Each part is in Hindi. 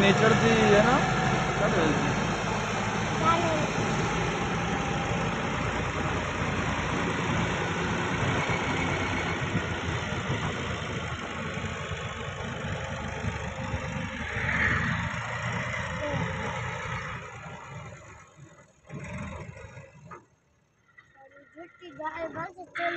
नेचर थी है ना क्या गाय बस चल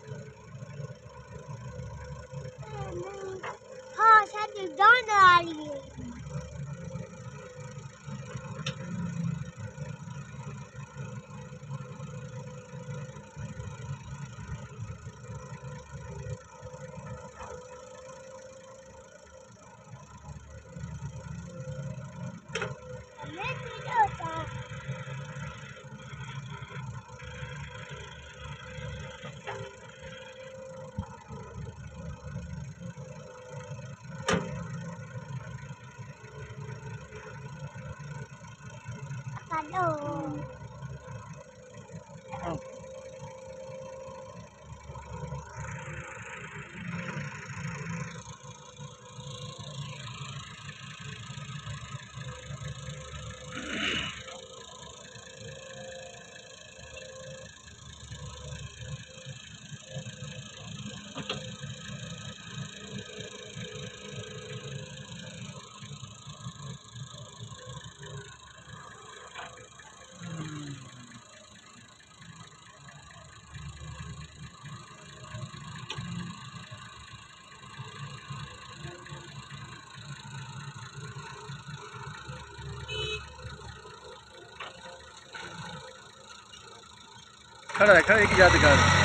हाँ शायद 烦哦。खड़ा है खड़ा एक यादगार